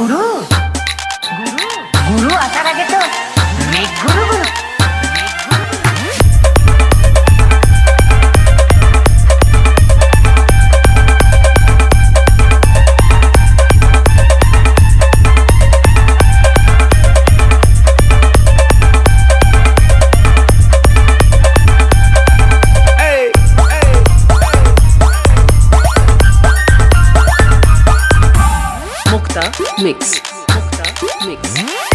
Hold no! Mix. Mix.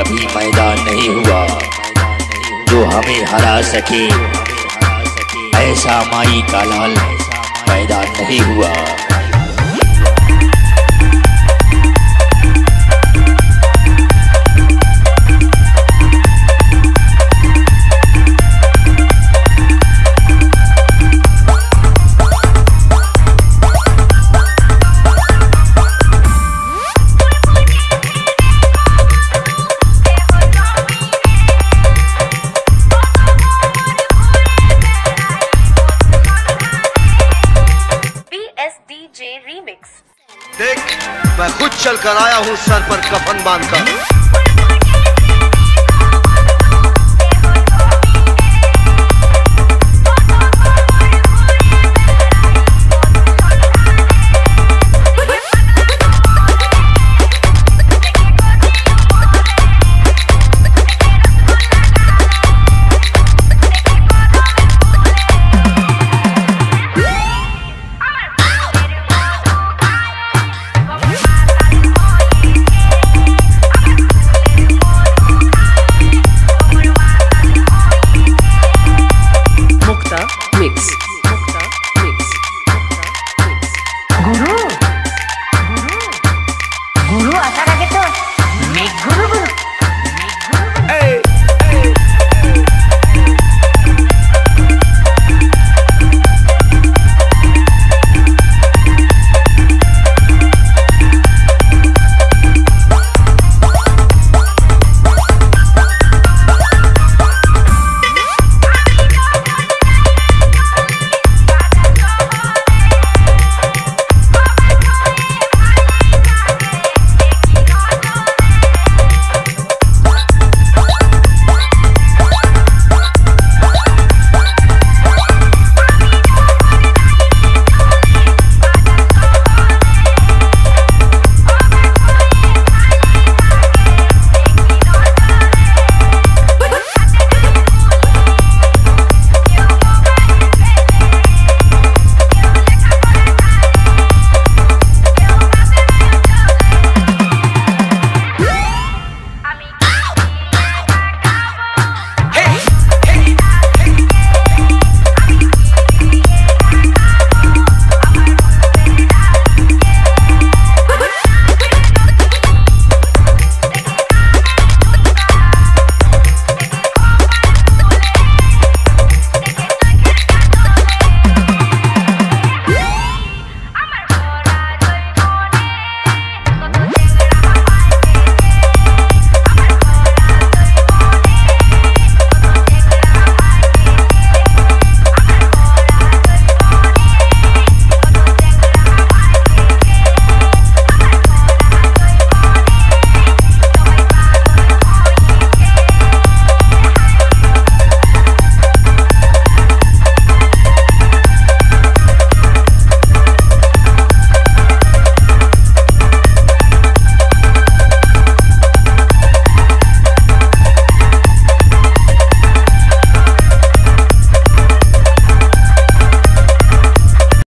कभी मैदान नहीं हुआ। जो हमें हरा सके, ऐसा माई का लाल पैदा नहीं हुआ। BSDJ रीमिक्स देख मैं खुद चल कर आया हूँ सर पर कफन बांधकर।